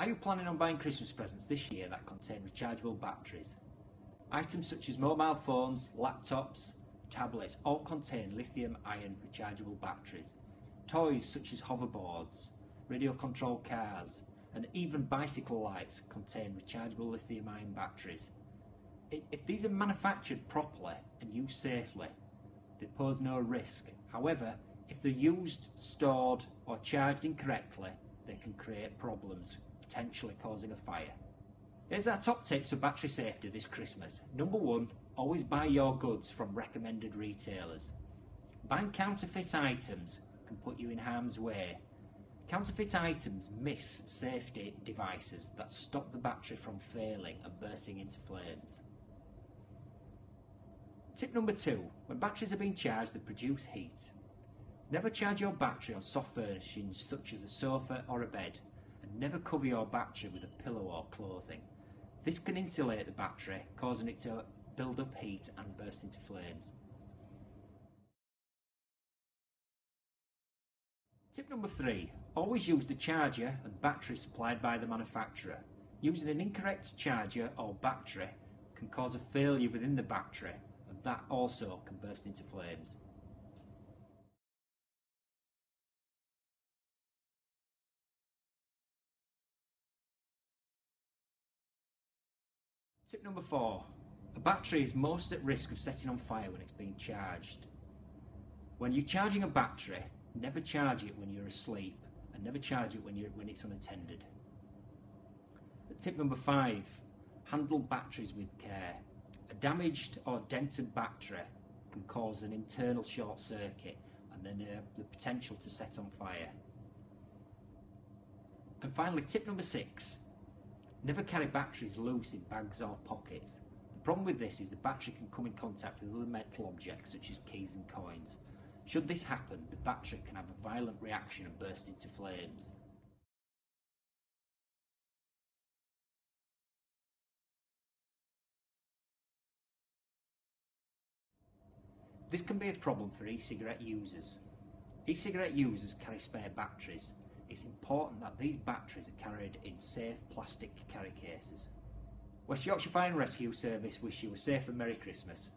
Are you planning on buying Christmas presents this year that contain rechargeable batteries? Items such as mobile phones, laptops, tablets all contain lithium ion rechargeable batteries. Toys such as hoverboards, radio controlled cars, and even bicycle lights contain rechargeable lithium ion batteries. If these are manufactured properly and used safely, they pose no risk. However, if they're used, stored, or charged incorrectly, they can create problems, potentially causing a fire. Here's our top tips for battery safety this Christmas. Number one, always buy your goods from recommended retailers. Buying counterfeit items can put you in harm's way. Counterfeit items miss safety devices that stop the battery from failing and bursting into flames. Tip number two, when batteries are being charged they produce heat. Never charge your battery on soft furnishings such as a sofa or a bed and never cover your battery with a pillow or clothing. This can insulate the battery, causing it to build up heat and burst into flames. Tip number three, always use the charger and battery supplied by the manufacturer. Using an incorrect charger or battery can cause a failure within the battery and that also can burst into flames. Tip number four. A battery is most at risk of setting on fire when it's being charged. When you're charging a battery, never charge it when you're asleep and never charge it when, you're, when it's unattended. Tip number five. Handle batteries with care. A damaged or dented battery can cause an internal short circuit and then uh, the potential to set on fire. And finally, tip number six, never carry batteries loose in bags or pockets. The problem with this is the battery can come in contact with other metal objects such as keys and coins. Should this happen, the battery can have a violent reaction and burst into flames. This can be a problem for e-cigarette users. E-cigarette users carry spare batteries. It's important that these batteries are carried in safe plastic carry cases. West Yorkshire Fire and Rescue Service wish you a safe and Merry Christmas.